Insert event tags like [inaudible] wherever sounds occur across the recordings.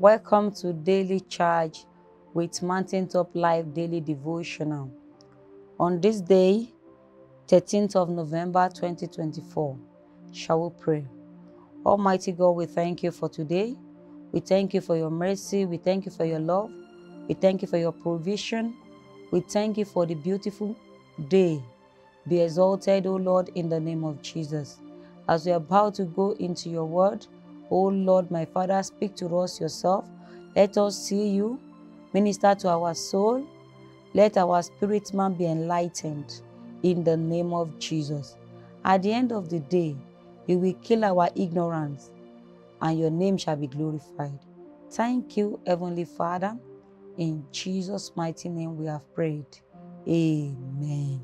Welcome to Daily Charge with Mountaintop Life Daily Devotional. On this day, 13th of November 2024, shall we pray? Almighty God, we thank you for today. We thank you for your mercy. We thank you for your love. We thank you for your provision. We thank you for the beautiful day. Be exalted, O Lord, in the name of Jesus. As we are about to go into your word, O Lord, my Father, speak to us yourself. Let us see you. Minister to our soul. Let our spirit man be enlightened in the name of Jesus. At the end of the day, you will kill our ignorance and your name shall be glorified. Thank you, Heavenly Father. In Jesus' mighty name we have prayed. Amen.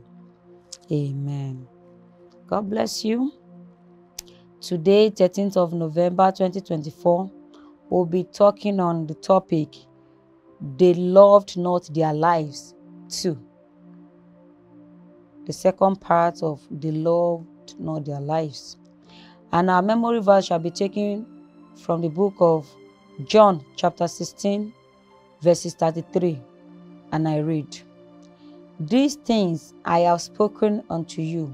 Amen. God bless you. Today, 13th of November 2024, we'll be talking on the topic They Loved Not Their Lives too. The second part of They Loved Not Their Lives. And our memory verse shall be taken from the book of John, chapter 16, verses 33. And I read, These things I have spoken unto you,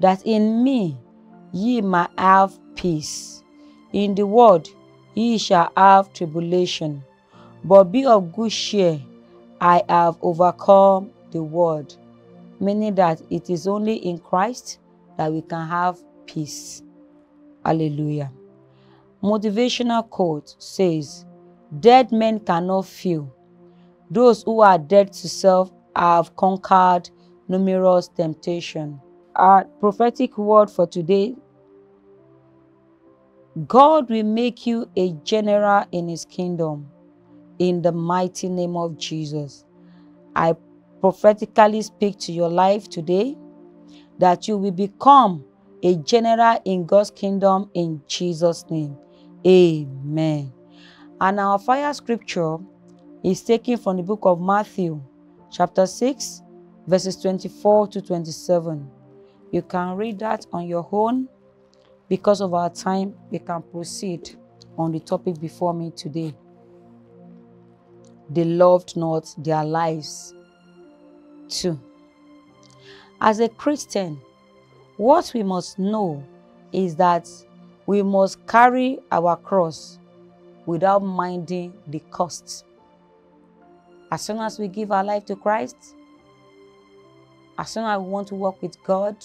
that in me ye may have peace. In the world ye shall have tribulation, but be of good cheer. I have overcome the world. Meaning that it is only in Christ that we can have peace. Hallelujah. Motivational quote says, Dead men cannot feel. Those who are dead to self have conquered numerous temptation. Our prophetic word for today God will make you a general in his kingdom in the mighty name of Jesus. I prophetically speak to your life today that you will become a general in God's kingdom in Jesus' name. Amen. And our fire scripture is taken from the book of Matthew, chapter 6, verses 24 to 27. You can read that on your own. Because of our time, we can proceed on the topic before me today. They loved not their lives too. As a Christian, what we must know is that we must carry our cross without minding the cost. As soon as we give our life to Christ, as soon as we want to walk with God,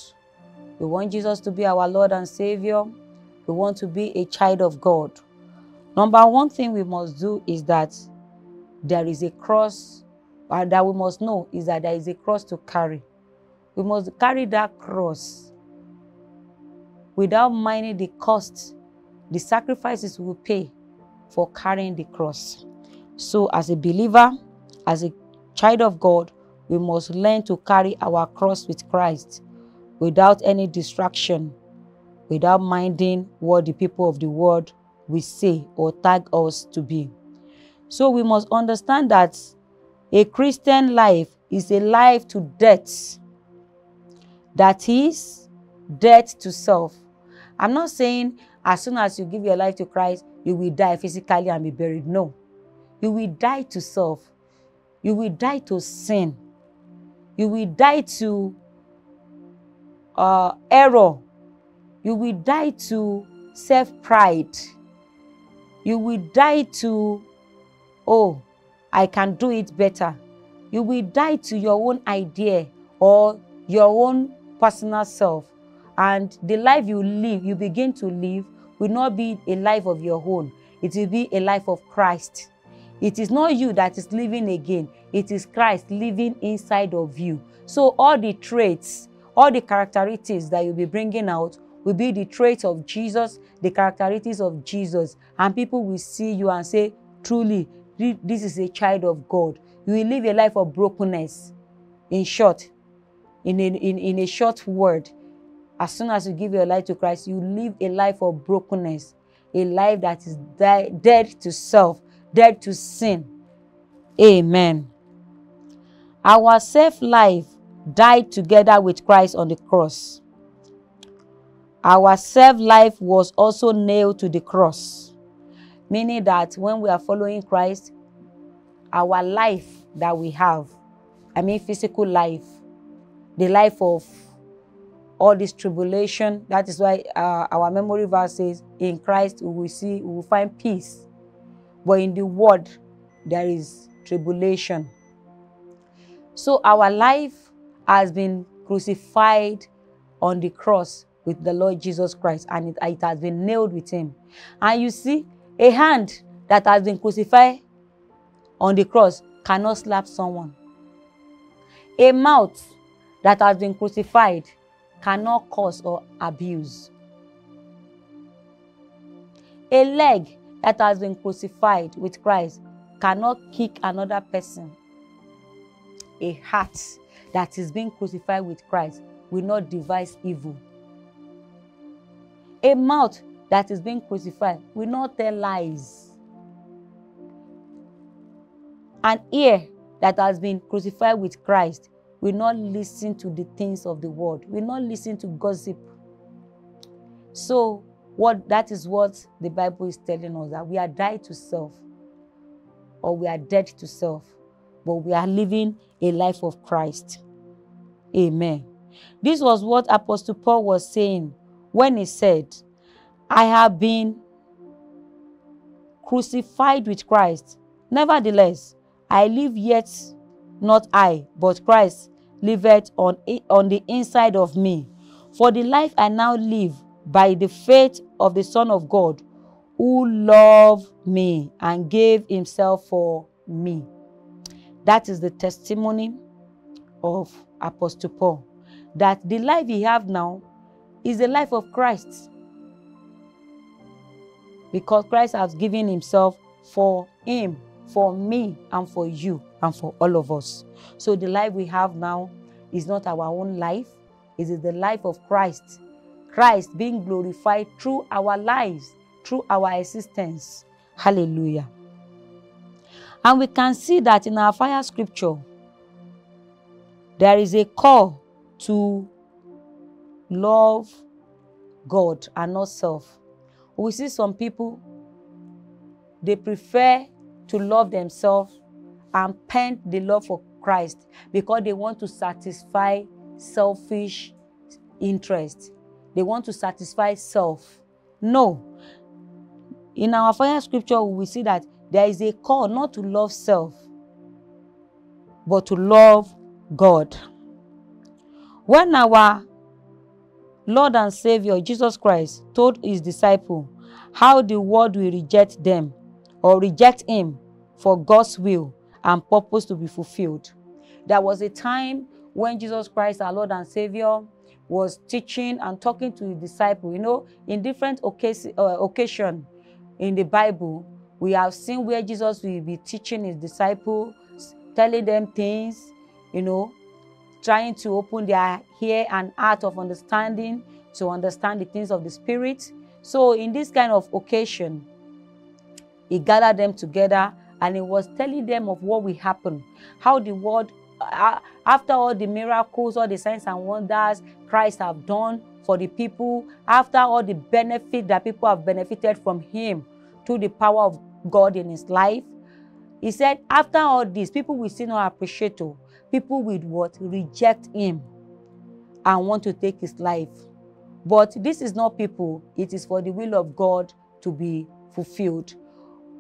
we want Jesus to be our Lord and Savior. We want to be a child of God. Number one thing we must do is that there is a cross, and that we must know is that there is a cross to carry. We must carry that cross without minding the cost, the sacrifices we pay for carrying the cross. So, as a believer, as a child of God, we must learn to carry our cross with Christ without any distraction, without minding what the people of the world will say or tag us to be. So we must understand that a Christian life is a life to death. That is, death to self. I'm not saying as soon as you give your life to Christ, you will die physically and be buried. No. You will die to self. You will die to sin. You will die to uh, error. You will die to self pride. You will die to, oh, I can do it better. You will die to your own idea or your own personal self. And the life you live, you begin to live, will not be a life of your own. It will be a life of Christ. It is not you that is living again. It is Christ living inside of you. So all the traits, all the characteristics that you'll be bringing out will be the traits of Jesus, the characteristics of Jesus. And people will see you and say, truly, this is a child of God. You will live a life of brokenness. In short, in a, in, in a short word, as soon as you give your life to Christ, you live a life of brokenness, a life that is die, dead to self, dead to sin. Amen. Our self life died together with Christ on the cross. Our self life was also nailed to the cross. Meaning that when we are following Christ, our life that we have, I mean physical life, the life of all this tribulation. That is why uh, our memory verse says, in Christ we will see, we will find peace. But in the world, there is tribulation. So our life has been crucified on the cross with the Lord Jesus Christ and it, it has been nailed with him. And you see, a hand that has been crucified on the cross cannot slap someone. A mouth that has been crucified cannot cause or abuse. A leg that has been crucified with Christ cannot kick another person. A heart that is being crucified with Christ will not devise evil. A mouth that is being crucified will not tell lies. An ear that has been crucified with Christ will not listen to the things of the world, will not listen to gossip. So, what that is what the Bible is telling us that we are died to self, or we are dead to self, but we are living a life of Christ. Amen. This was what Apostle Paul was saying when he said, I have been crucified with Christ. Nevertheless, I live yet not I, but Christ liveth on, on the inside of me. For the life I now live by the faith of the Son of God, who loved me and gave himself for me. That is the testimony of Apostle Paul. That the life he have now is the life of Christ. Because Christ has given himself for him for me and for you and for all of us. So the life we have now is not our own life, it is the life of Christ. Christ being glorified through our lives, through our existence. Hallelujah. And we can see that in our fire scripture, there is a call to love God and not self. We see some people, they prefer to love themselves and paint the love for Christ because they want to satisfy selfish interest. They want to satisfy self. No. In our fire scripture, we see that there is a call not to love self, but to love God. When our Lord and Savior Jesus Christ told his disciple how the world will reject them or reject him for God's will and purpose to be fulfilled. There was a time when Jesus Christ, our Lord and Savior, was teaching and talking to his disciples. You know, in different occasion, uh, occasion in the Bible, we have seen where Jesus will be teaching his disciples, telling them things, you know, trying to open their ear and heart of understanding to understand the things of the Spirit. So in this kind of occasion, he gathered them together and he was telling them of what will happen, how the world, uh, after all the miracles, all the signs and wonders Christ have done for the people, after all the benefit that people have benefited from him through the power of God in his life, he said, after all this, people will still not appreciate him. People will what? Reject him and want to take his life. But this is not people, it is for the will of God to be fulfilled.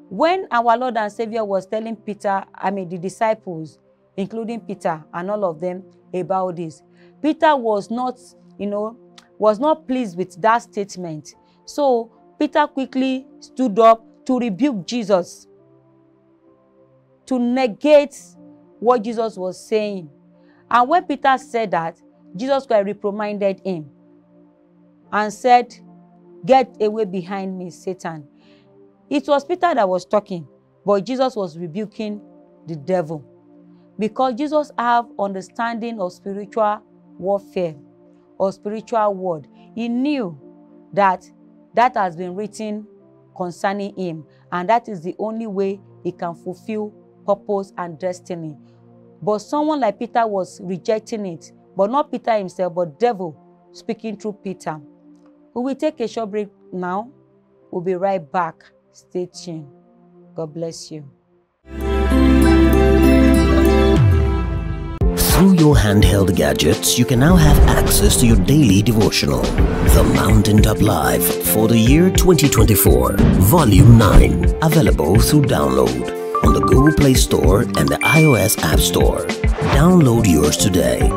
When our Lord and Savior was telling Peter, I mean the disciples, including Peter and all of them about this, Peter was not, you know, was not pleased with that statement. So Peter quickly stood up to rebuke Jesus, to negate what Jesus was saying. And when Peter said that, Jesus Christ reprimanded him and said, Get away behind me, Satan. It was Peter that was talking, but Jesus was rebuking the devil. Because Jesus have understanding of spiritual warfare or spiritual word. He knew that that has been written concerning him, and that is the only way he can fulfill purpose and destiny. But someone like Peter was rejecting it, but not Peter himself, but devil speaking through Peter. We will take a short break now. We'll be right back. Stay tuned. God bless you. Through your handheld gadgets, you can now have access to your daily devotional, The Mountaintop Life for the year 2024, Volume 9, available through download on the Google Play Store and the iOS App Store. Download yours today.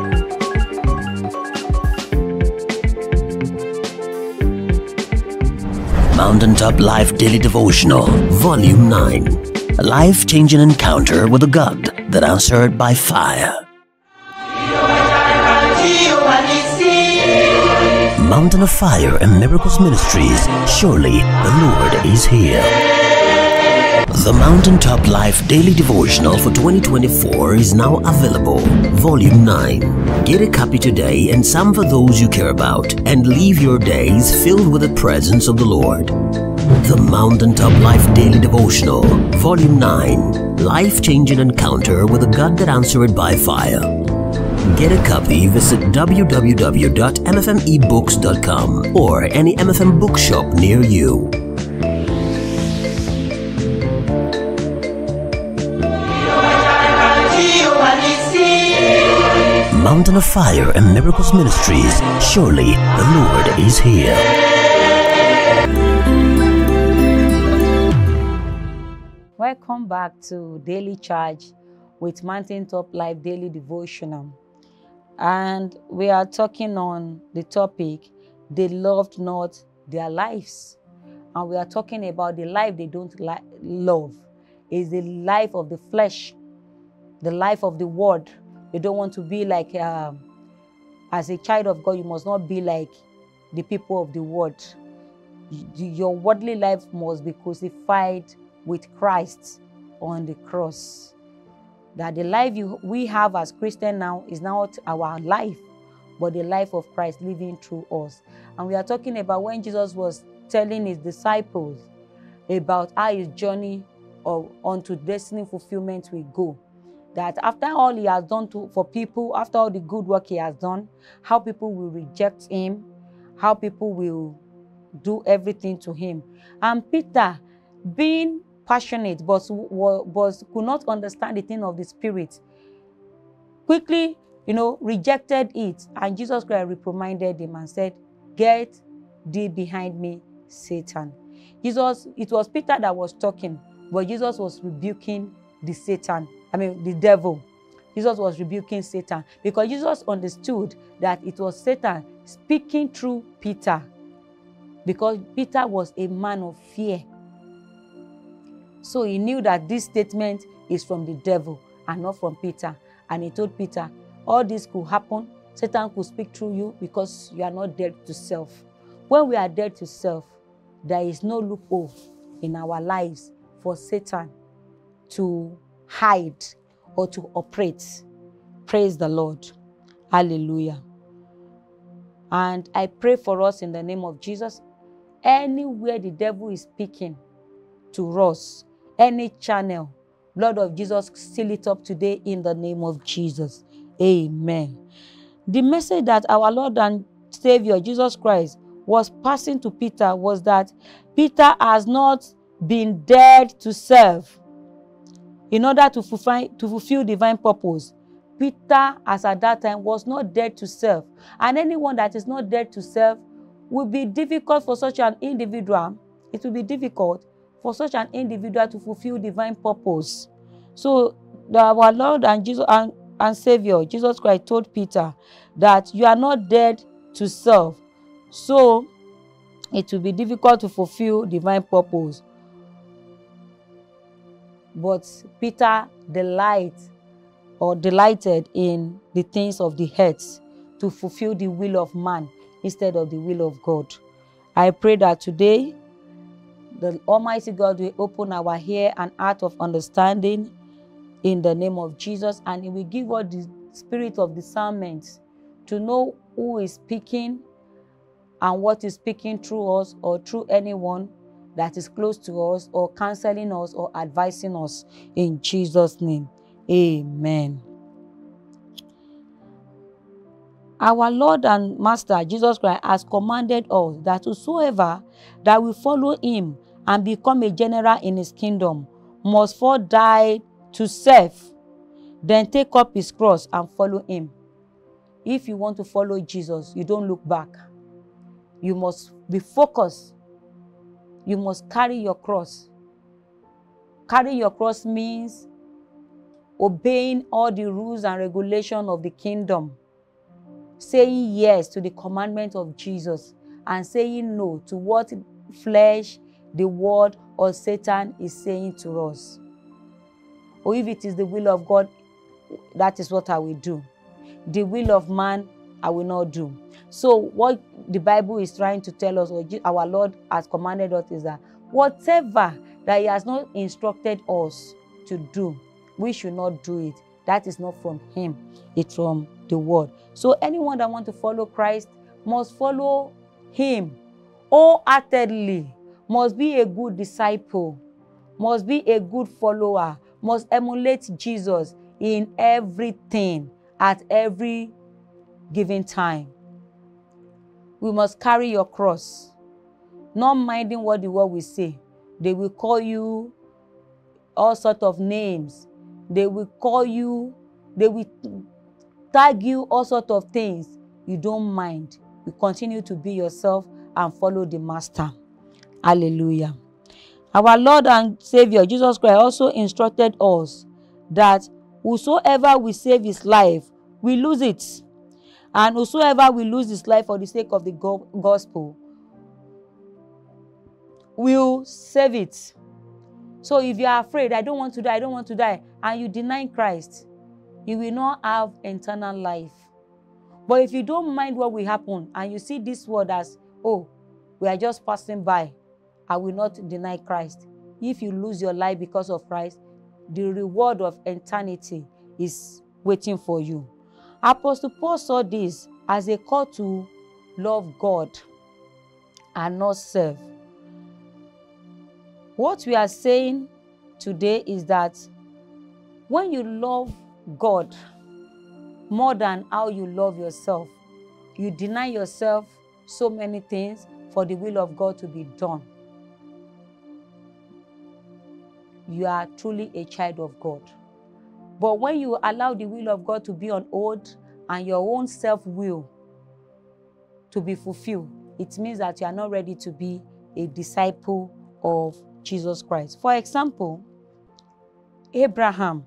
Mountaintop Life Daily Devotional, Volume 9, a life changing encounter with a God that answered by fire. Mountain of Fire and Miracles Ministries. Surely the Lord is here. The Mountaintop Life Daily Devotional for 2024 is now available. Volume 9. Get a copy today and some for those you care about, and leave your days filled with the presence of the Lord. The Mountaintop Life Daily Devotional, Volume 9. Life changing encounter with a God that answered by fire. Get a copy, visit www.mfmebooks.com or any MFM bookshop near you. Mountain of Fire and Miracles Ministries. Surely the Lord is here. Welcome back to Daily Charge with Mountaintop Life Daily Devotional. And we are talking on the topic, they loved not their lives. And we are talking about the life they don't li- love. Is the life of the flesh, the life of the world. You don't want to be like, um, as a child of God, you must not be like the people of the world. Your worldly life must be crucified with Christ on the cross. That the life you, we have as Christian now is not our life, but the life of Christ living through us. And we are talking about when Jesus was telling his disciples about how his journey of, unto destiny fulfillment will go. That after all he has done to, for people, after all the good work he has done, how people will reject him, how people will do everything to him. And Peter, being passionate but, but could not understand the thing of the spirit, quickly, you know, rejected it. And Jesus Christ reprimanded him and said, Get thee behind me, Satan. Jesus, it was Peter that was talking, but Jesus was rebuking the Satan, I mean, the devil. Jesus was rebuking Satan because Jesus understood that it was Satan speaking through Peter because Peter was a man of fear. So he knew that this statement is from the devil and not from Peter. And he told Peter, all this could happen. Satan could speak through you because you are not dead to self. When we are dead to self, there is no loophole in our lives for Satan to hide or to operate. Praise the Lord. Hallelujah. And I pray for us in the name of Jesus. Anywhere the devil is speaking to us, any channel, Lord of Jesus, seal it up today in the name of Jesus. Amen. The message that our Lord and Savior Jesus Christ was passing to Peter was that Peter has not been dead to serve in order to fulfill, to fulfill divine purpose. Peter, as at that time, was not dead to serve. And anyone that is not dead to serve will be difficult for such an individual. It will be difficult for such an individual to fulfill divine purpose. So, our Lord and Jesus and, and Savior, Jesus Christ, told Peter that you are not dead to serve. So, it will be difficult to fulfill divine purpose. But Peter delight or delighted in the things of the earth to fulfill the will of man instead of the will of God. I pray that today the Almighty God will open our ear and heart of understanding in the name of Jesus, and He will give us the spirit of discernment to know who is speaking and what is speaking through us or through anyone that is close to us or counseling us or advising us in Jesus' name. Amen. Our Lord and Master Jesus Christ has commanded us that whosoever that will follow him and become a general in his kingdom must first die to self, then take up his cross and follow him. If you want to follow Jesus, you don't look back. You must be focused. You must carry your cross. Carry your cross means obeying all the rules and regulations of the kingdom, saying yes to the commandment of Jesus, and saying no to what flesh, the word or Satan is saying to us. Or if it is the will of God, that is what I will do. The will of man, I will not do. So, what the Bible is trying to tell us, or our Lord has commanded us, is that whatever that He has not instructed us to do, we should not do it. That is not from Him, it's from the Word. So, anyone that wants to follow Christ must follow Him wholeheartedly, must be a good disciple, must be a good follower, must emulate Jesus in everything at every given time. We must carry your cross, not minding what the world will say. They will call you all sorts of names. They will call you, they will tag you all sorts of things. You don't mind. You continue to be yourself and follow the Master. Hallelujah. Our Lord and Savior Jesus Christ also instructed us that whosoever will save his life will lose it. And whosoever will lose his life for the sake of the go gospel will save it. So if you are afraid, I don't want to die, I don't want to die, and you deny Christ, you will not have eternal life. But if you don't mind what will happen and you see this world as, oh, we are just passing by, I will not deny Christ. If you lose your life because of Christ, the reward of eternity is waiting for you. Apostle Paul saw this as a call to love God and not serve. What we are saying today is that when you love God more than how you love yourself, you deny yourself so many things for the will of God to be done. You are truly a child of God. But when you allow the will of God to be on hold and your own self will to be fulfilled, it means that you are not ready to be a disciple of Jesus Christ. For example, Abraham.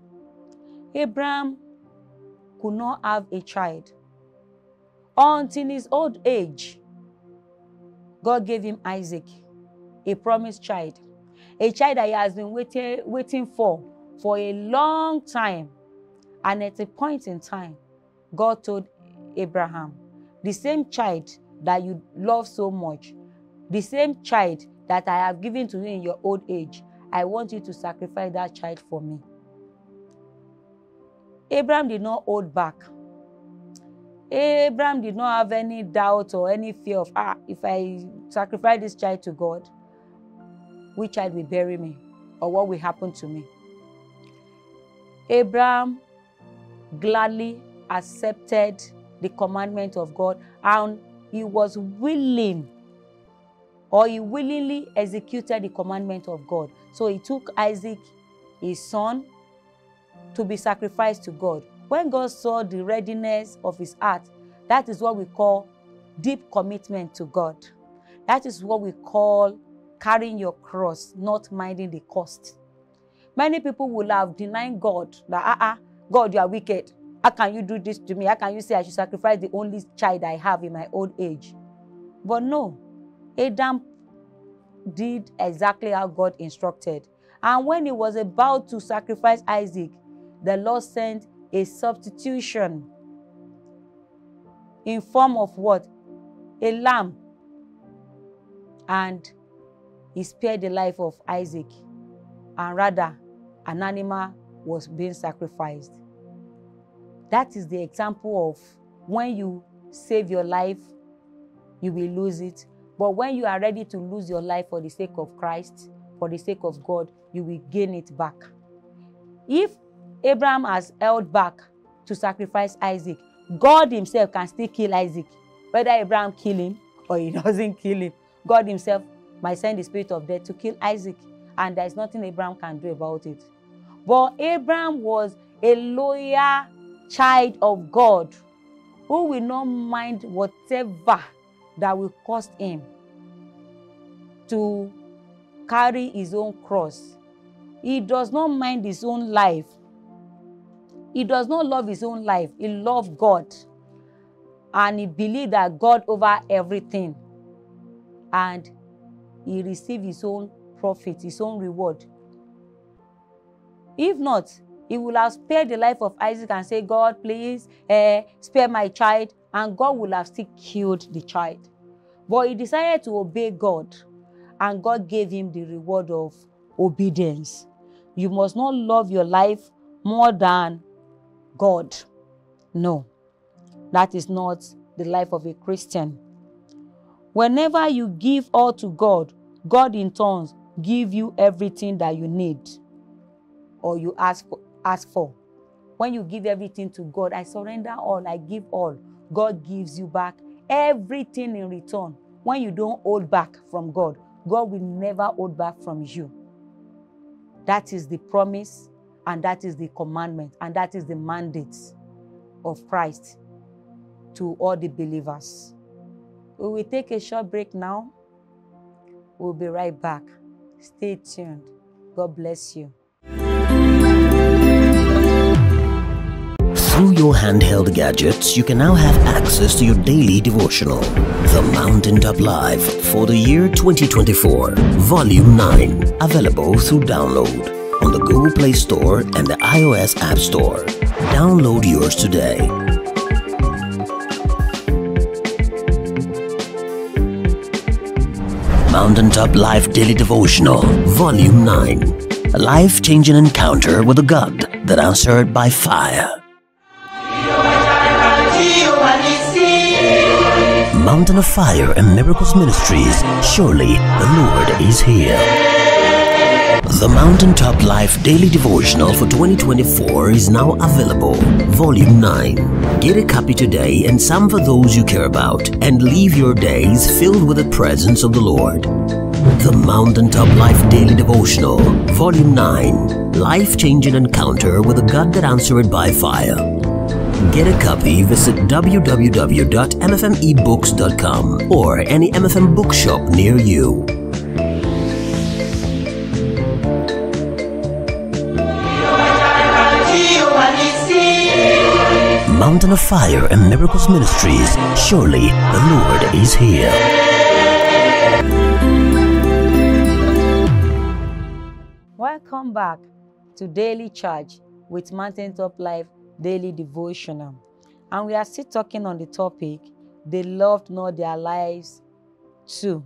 Abraham could not have a child. Until his old age, God gave him Isaac, a promised child, a child that he has been waiting, waiting for for a long time. And at a point in time, God told Abraham, the same child that you love so much, the same child that I have given to you in your old age, I want you to sacrifice that child for me. Abraham did not hold back. Abraham did not have any doubt or any fear of, ah, if I sacrifice this child to God, which child will bury me or what will happen to me? Abraham gladly accepted the commandment of God and he was willing or he willingly executed the commandment of God. So he took Isaac, his son, to be sacrificed to God. When God saw the readiness of his heart, that is what we call deep commitment to God. That is what we call carrying your cross, not minding the cost. Many people will have denied God that, ah, ah, God, you are wicked. How can you do this to me? How can you say I should sacrifice the only child I have in my old age? But no, Adam did exactly how God instructed. And when he was about to sacrifice Isaac, the Lord sent a substitution in form of what? A lamb. And he spared the life of Isaac. And rather, an animal was being sacrificed. That is the example of when you save your life, you will lose it. But when you are ready to lose your life for the sake of Christ, for the sake of God, you will gain it back. If Abraham has held back to sacrifice Isaac, God himself can still kill Isaac. Whether Abraham kill him or he [laughs] doesn't kill him, God himself might send the spirit of death to kill Isaac, and there is nothing Abraham can do about it. But Abraham was a loyal child of God who will not mind whatever that will cost him to carry his own cross. He does not mind his own life. He does not love his own life. He loves God. And he believed that God over everything. And he received his own profit, his own reward. If not, he will have spared the life of Isaac and say, God, please uh, spare my child. And God will have still killed the child. But he decided to obey God. And God gave him the reward of obedience. You must not love your life more than God. No, that is not the life of a Christian. Whenever you give all to God, God in turn give you everything that you need or you ask for, ask for. When you give everything to God, I surrender all, I give all. God gives you back everything in return. When you don't hold back from God, God will never hold back from you. That is the promise, and that is the commandment, and that is the mandate of Christ to all the believers. We will take a short break now. We'll be right back. Stay tuned. God bless you. Through your handheld gadgets, you can now have access to your daily devotional, The Mountaintop Life for the year 2024, Volume 9, available through download on the Google Play Store and the iOS App Store. Download yours today. Mountaintop Life Daily Devotional, Volume 9, a life changing encounter with a God that answered by fire. Mountain of Fire and Miracles Ministries, surely the Lord is here. The Mountaintop Life Daily Devotional for 2024 is now available. Volume 9. Get a copy today and some for those you care about, and leave your days filled with the presence of the Lord. The Mountaintop Life Daily Devotional, Volume 9. Life changing encounter with a God that answered by fire. Get a copy, visit www.mfmebooks.com or any MFM bookshop near you. Mountain of Fire and Miracles Ministries, surely the Lord is here. Welcome back to Daily Charge with Mountaintop Life Daily Devotional. And we are still talking on the topic, they loved not their lives too,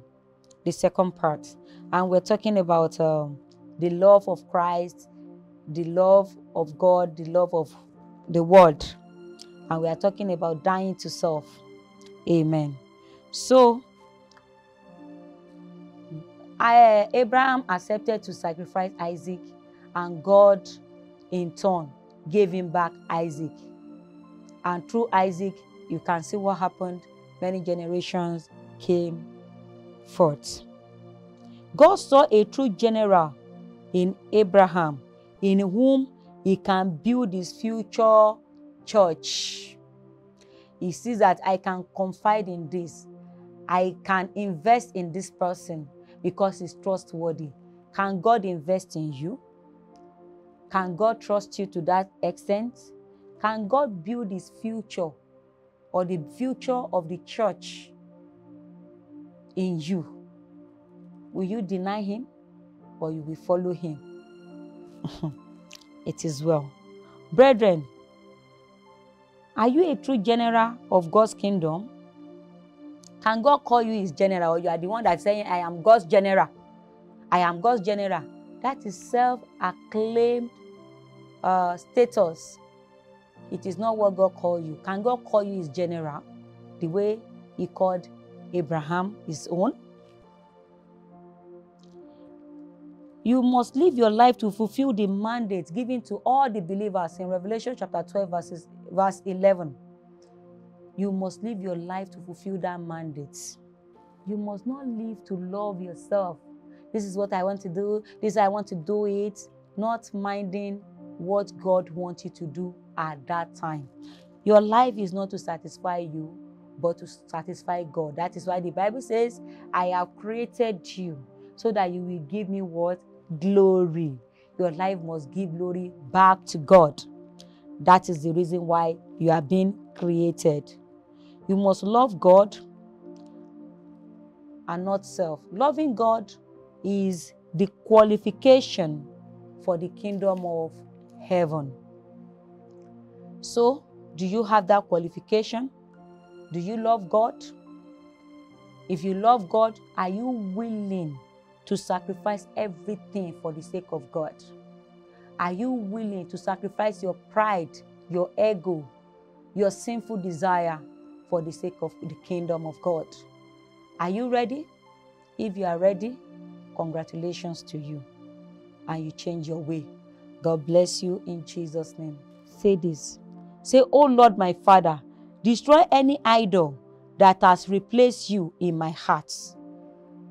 the second part. And we're talking about um, the love of Christ, the love of God, the love of the world. And we are talking about dying to self. Amen. So, I, eh, Abraham accepted to sacrifice Isaac, and God, in turn, gave him back Isaac. And through Isaac, you can see what happened. Many generations came forth. God saw a true general in Abraham, in whom he can build his future church. He sees that I can confide in this. I can invest in this person because he's trustworthy. Can God invest in you? Can God trust you to that extent? Can God build his future or the future of the church in you? Will you deny him or you will follow him? [laughs] it is well. Brethren, are you a true general of God's kingdom? Can God call you his general or you are the one that's saying, I am God's general? I am God's general. That is self acclaimed uh, status. It is not what God called you. Can God call you his general the way he called Abraham his own? You must live your life to fulfill the mandate given to all the believers in Revelation chapter 12, verses, verse 11. You must live your life to fulfill that mandate. You must not live to love yourself. This is what I want to do. This I want to do it. Not minding what God wants you to do at that time. Your life is not to satisfy you, but to satisfy God. That is why the Bible says, I have created you so that you will give me what? Glory. Your life must give glory back to God. That is the reason why you are being created. You must love God and not self. Loving God is the qualification for the kingdom of heaven. So, do you have that qualification? Do you love God? If you love God, are you willing to sacrifice everything for the sake of God? Are you willing to sacrifice your pride, your ego, your sinful desire for the sake of the kingdom of God? Are you ready? If you are ready, congratulations to you. And you change your way. God bless you in Jesus' name. Say this. Say, Oh Lord, my Father, destroy any idol that has replaced you in my heart.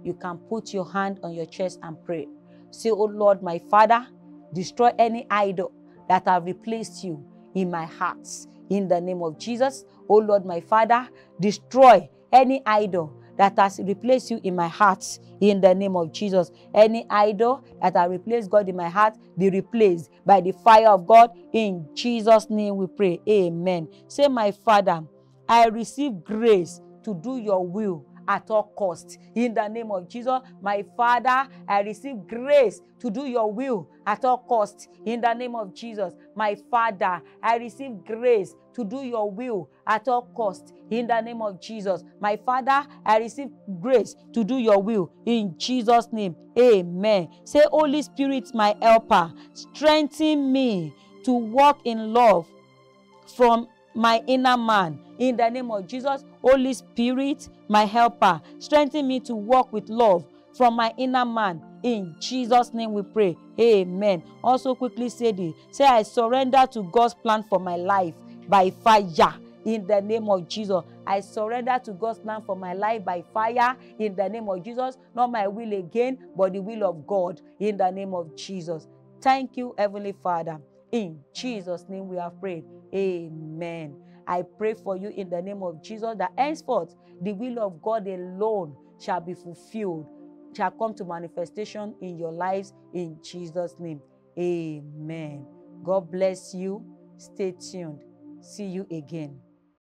You can put your hand on your chest and pray. Say, Oh Lord, my Father, destroy any idol that have replaced you in my heart. In the name of Jesus, oh Lord, my Father, destroy any idol that has replaced you in my heart in the name of Jesus. Any idol that has replaced God in my heart, be replaced by the fire of God. In Jesus' name we pray. Amen. Say, My Father, I receive grace to do your will at all costs. In the name of Jesus, my Father, I receive grace to do your will at all costs. In the name of Jesus, my Father, I receive grace to do your will at all costs. In the name of Jesus, my Father, I receive grace to do your will. In Jesus' name, amen. Say, Holy Spirit, my helper, strengthen me to walk in love from my inner man. In the name of Jesus, Holy Spirit, my helper, strengthen me to walk with love from my inner man. In Jesus' name we pray. Amen. Also, quickly say this. Say, I surrender to God's plan for my life by fire. In the name of Jesus, I surrender to God's plan for my life by fire. In the name of Jesus, not my will again, but the will of God. In the name of Jesus. Thank you, Heavenly Father. In Jesus' name we have prayed. Amen. I pray for you in the name of Jesus that henceforth the will of God alone shall be fulfilled, shall come to manifestation in your lives in Jesus' name. Amen. God bless you. Stay tuned. See you again.